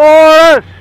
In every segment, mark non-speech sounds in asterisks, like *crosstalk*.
Forrest! Pretty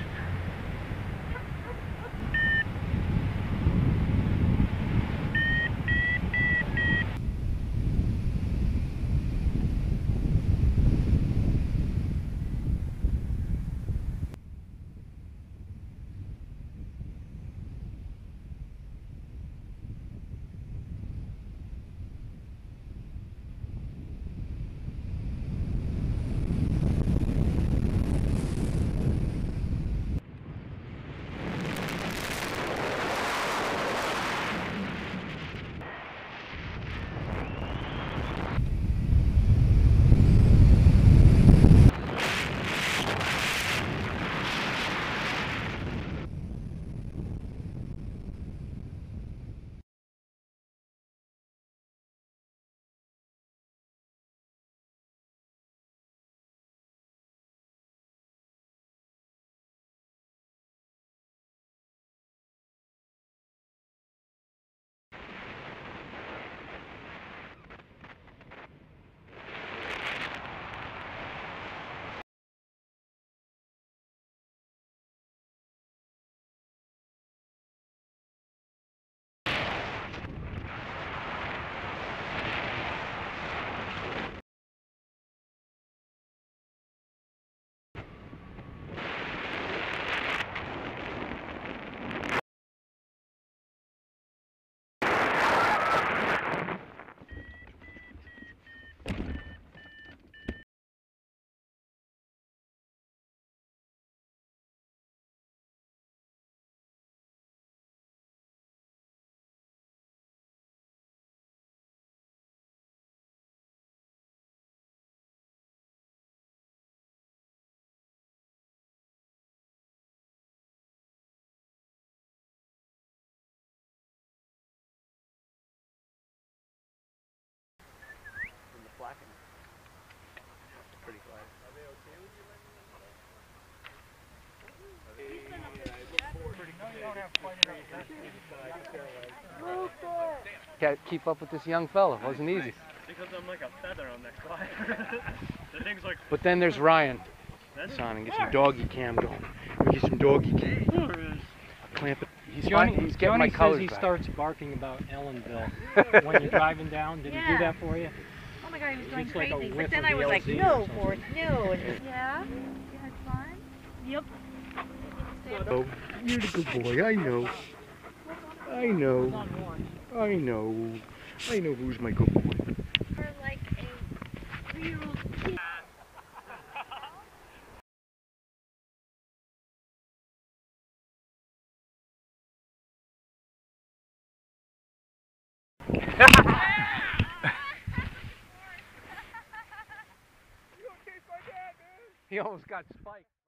Can't keep up with this young fella. It wasn't easy. Because I'm like a feather on that fly. *laughs* the thing's like, But then there's Ryan. that's Son, and get some doggy cam going. Get some doggy cam. Clamp it. He's Johnny, fine. He's getting Johnny my colors says he back. starts barking about Ellenville *laughs* when you're driving down. Did he do that for you? Oh my god, he was going It's like crazy. But then I was like, no, something. Forrest, no. And *laughs* yeah, you had fun. Yep. Oh, you're the good boy. I know. I know. I know. I know who's my good boy. For like a three-year-old. *laughs* He almost got spiked.